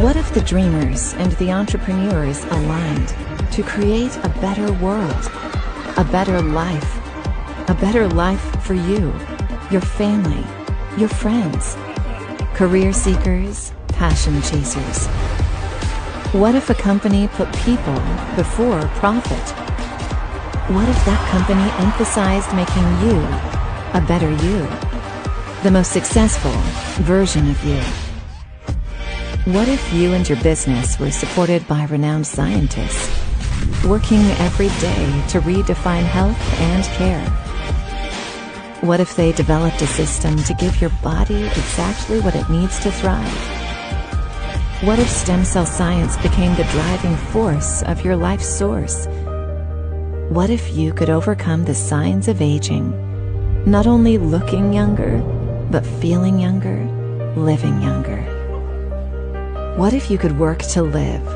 What if the dreamers and the entrepreneurs aligned to create a better world, a better life, a better life for you, your family, your friends, career seekers, passion chasers? What if a company put people before profit? What if that company emphasized making you a better you? The most successful version of you. What if you and your business were supported by renowned scientists, working every day to redefine health and care? What if they developed a system to give your body exactly what it needs to thrive? What if stem cell science became the driving force of your life source? What if you could overcome the signs of aging, not only looking younger, but feeling younger, living younger? What if you could work to live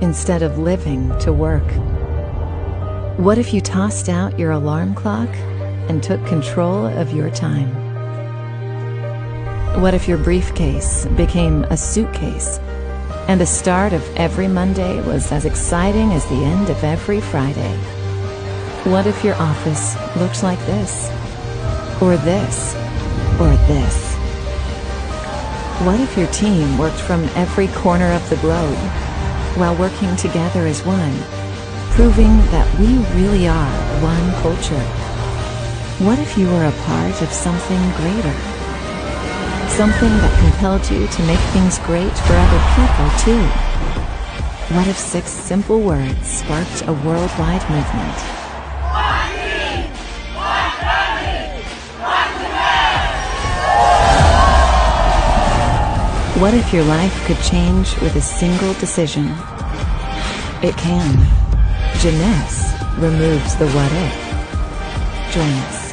instead of living to work? What if you tossed out your alarm clock and took control of your time? What if your briefcase became a suitcase and the start of every Monday was as exciting as the end of every Friday? What if your office looked like this, or this, or this? What if your team worked from every corner of the globe while working together as one, proving that we really are one culture? What if you were a part of something greater? Something that compelled you to make things great for other people too? What if six simple words sparked a worldwide movement? What if your life could change with a single decision? It can. Jeunesse removes the what if. Join us.